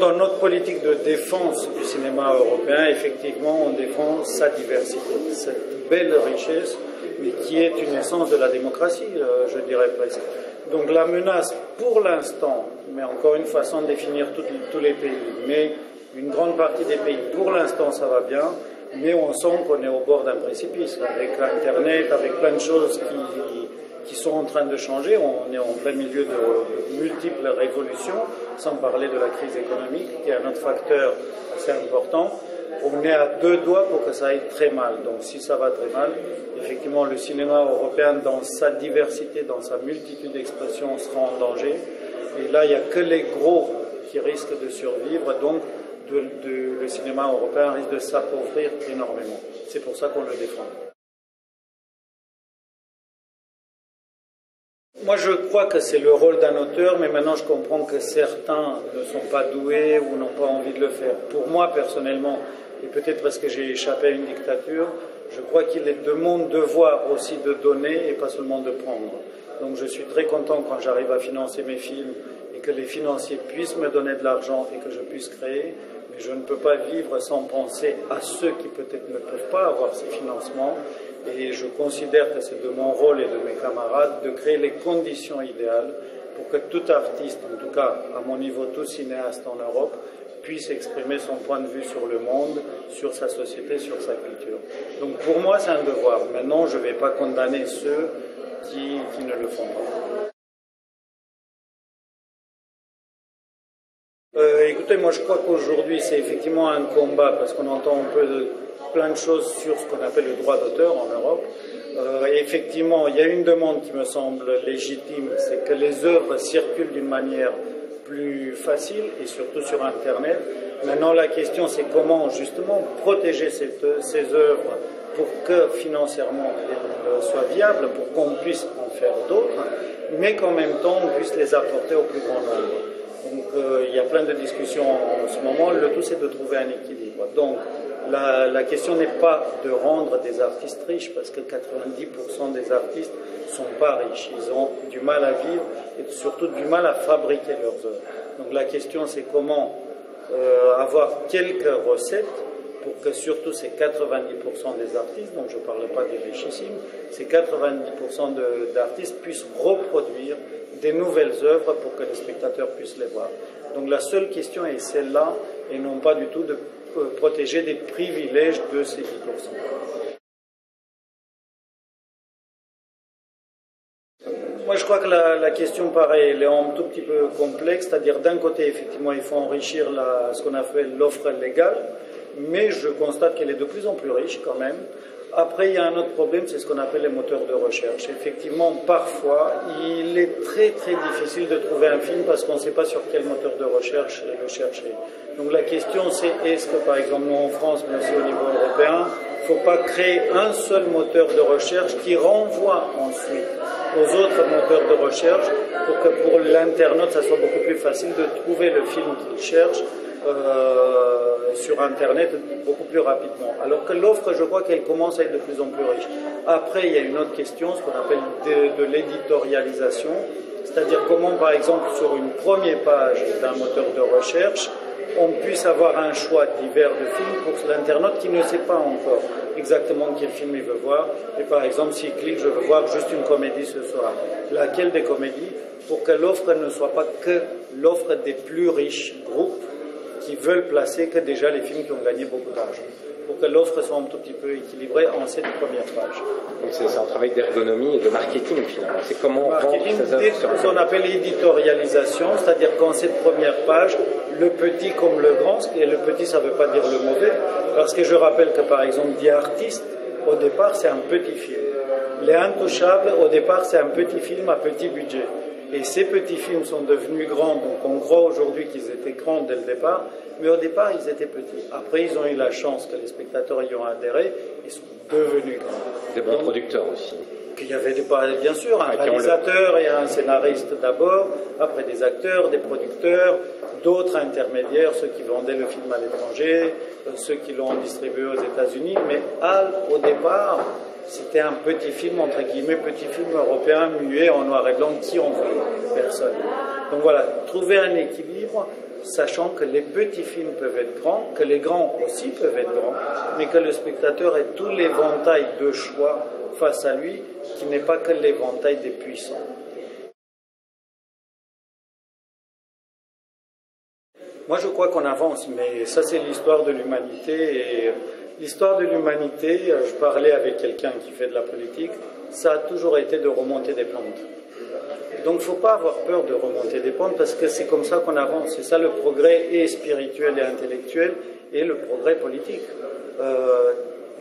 dans notre politique de défense du cinéma européen, effectivement, on défend sa diversité, cette belle richesse, mais qui est une essence de la démocratie, euh, je dirais presque. Donc la menace, pour l'instant, mais encore une fois sans définir tous les pays, mais une grande partie des pays, pour l'instant, ça va bien, mais on sent qu'on est au bord d'un précipice, avec Internet, avec plein de choses qui, qui sont en train de changer. On est en plein milieu de multiples révolutions, sans parler de la crise économique, qui est un autre facteur assez important. On est à deux doigts pour que ça aille très mal. Donc si ça va très mal, effectivement, le cinéma européen, dans sa diversité, dans sa multitude d'expressions, sera en danger. Et là, il n'y a que les gros qui risquent de survivre. Donc, le cinéma européen risque de s'appauvrir énormément. C'est pour ça qu'on le défend. Moi, je crois que c'est le rôle d'un auteur, mais maintenant je comprends que certains ne sont pas doués ou n'ont pas envie de le faire. Pour moi, personnellement, et peut-être parce que j'ai échappé à une dictature, je crois qu'il est de mon devoir aussi de donner et pas seulement de prendre. Donc je suis très content quand j'arrive à financer mes films et que les financiers puissent me donner de l'argent et que je puisse créer, je ne peux pas vivre sans penser à ceux qui peut-être ne peuvent pas avoir ces financements et je considère que c'est de mon rôle et de mes camarades de créer les conditions idéales pour que tout artiste, en tout cas à mon niveau, tout cinéaste en Europe, puisse exprimer son point de vue sur le monde, sur sa société, sur sa culture. Donc pour moi, c'est un devoir. Maintenant, je ne vais pas condamner ceux qui ne le font pas. Moi je crois qu'aujourd'hui c'est effectivement un combat parce qu'on entend un peu plein de choses sur ce qu'on appelle le droit d'auteur en Europe. Euh, effectivement, il y a une demande qui me semble légitime, c'est que les œuvres circulent d'une manière plus facile et surtout sur Internet. Maintenant, la question, c'est comment justement protéger ces œuvres pour que financièrement elles soient viables, pour qu'on puisse en faire d'autres, mais qu'en même temps on puisse les apporter au plus grand nombre. Donc euh, il y a plein de discussions en ce moment. Le tout, c'est de trouver un équilibre. Donc la, question n'est pas de rendre des artistes riches, parce que 90% des artistes sont pas riches. Ils ont du mal à vivre et surtout du mal à fabriquer leurs œuvres. Donc la question, c'est comment euh, avoir quelques recettes pour que surtout ces 90% des artistes, donc je ne parle pas des richissimes, ces 90% d'artistes puissent reproduire des nouvelles œuvres pour que les spectateurs puissent les voir. Donc la seule question est celle-là, et non pas du tout de protéger des privilèges de ces 10%. Moi, je crois que la, question, pareil, elle est un tout petit peu complexe, c'est-à-dire d'un côté, effectivement, il faut enrichir ce qu'on appelle l'offre légale, mais je constate qu'elle est de plus en plus riche quand même. Après, il y a un autre problème, c'est ce qu'on appelle les moteurs de recherche. Effectivement, parfois, il est très très difficile de trouver un film parce qu'on ne sait pas sur quel moteur de recherche le chercher. Donc la question, c'est est-ce que, par exemple, nous en France, mais aussi au niveau européen, il ne faut pas créer un seul moteur de recherche qui renvoie ensuite aux autres moteurs de recherche pour que pour l'internaute, ça soit beaucoup plus facile de trouver le film qu'il cherche euh, sur Internet beaucoup plus rapidement. Alors que l'offre, je crois qu'elle commence à être de plus en plus riche. Après, il y a une autre question, ce qu'on appelle de, l'éditorialisation, c'est-à-dire comment, par exemple, sur une première page d'un moteur de recherche, on puisse avoir un choix divers de films pour l'internaute qui ne sait pas encore exactement quel film il veut voir. Et par exemple, s'il clique, je veux voir juste une comédie ce soir. Laquelle des comédies Pour que l'offre ne soit pas que l'offre des plus riches groupes qui veulent placer que déjà les films qui ont gagné beaucoup d'argent pour que l'offre soit un tout petit peu équilibrée en cette première page. Donc c'est un travail d'ergonomie et de marketing finalement. C'est comment marketing, vendre ces œuvres Ce qu'on appelle éditorialisation, c'est-à-dire qu'en cette première page, le petit comme le grand, et le petit ça ne veut pas dire le mauvais, parce que je rappelle que par exemple, dit artiste, au départ c'est un petit film. Les Intouchables, au départ c'est un petit film à petit budget. Et ces petits films sont devenus grands, donc on croit aujourd'hui qu'ils étaient grands dès le départ, mais au départ ils étaient petits. Après ils ont eu la chance que les spectateurs y ont adhéré, ils sont devenus grands. Des bons producteurs aussi. Il y avait des, bien sûr un réalisateur et un scénariste d'abord, après des acteurs, des producteurs, d'autres intermédiaires, ceux qui vendaient le film à l'étranger, euh, ceux qui l'ont distribué aux États-Unis, mais au départ, c'était un petit film, entre guillemets, petit film européen muet en noir et blanc qui en voulait Personne. Donc voilà, trouver un équilibre sachant que les petits films peuvent être grands, que les grands aussi peuvent être grands, mais que le spectateur ait tout l'éventail de choix face à lui, qui n'est pas que l'éventail des puissants. Moi, je crois qu'on avance, mais ça, c'est l'histoire de l'humanité. L'histoire de l'humanité, je parlais avec quelqu'un qui fait de la politique, ça a toujours été de remonter des pentes. Donc, il ne faut pas avoir peur de remonter des pentes parce que c'est comme ça qu'on avance. C'est ça le progrès et spirituel et intellectuel et le progrès politique. Euh,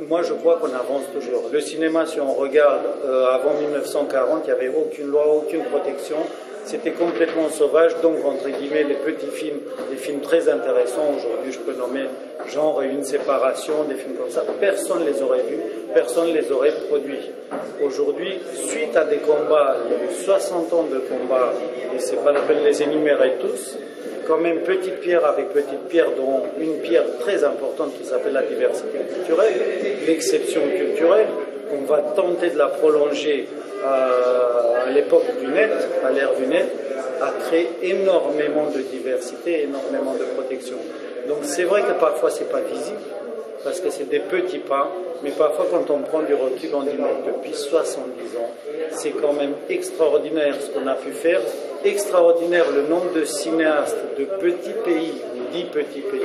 moi, je crois qu'on avance toujours. Le cinéma, si on regarde euh, avant 1940, il n'y avait aucune loi, aucune protection. C'était complètement sauvage, donc entre guillemets, les petits films, des films très intéressants. Aujourd'hui, je peux nommer genre une séparation, des films comme ça. Personne ne les aurait vus, personne ne les aurait produits. Aujourd'hui, suite à des combats, il y a eu 60 ans de combats, et c'est pas la peine de les énumérer tous, quand même petite pierre avec petite pierre, dont une pierre très importante qui s'appelle la diversité culturelle, l'exception culturelle, on va tenter de la prolonger à l'époque du net, à l'ère du net, a créé énormément de diversité, énormément de protection. Donc c'est vrai que parfois c'est pas visible, parce que c'est des petits pas, mais parfois quand on prend du recul, on dit depuis 70 ans, c'est quand même extraordinaire ce qu'on a pu faire, extraordinaire le nombre de cinéastes de petits pays, dix petits pays,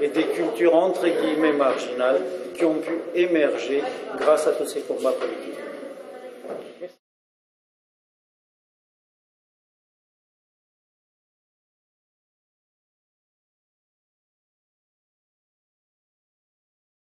et des cultures entre guillemets marginales qui ont pu émerger grâce à tous ces combats politiques.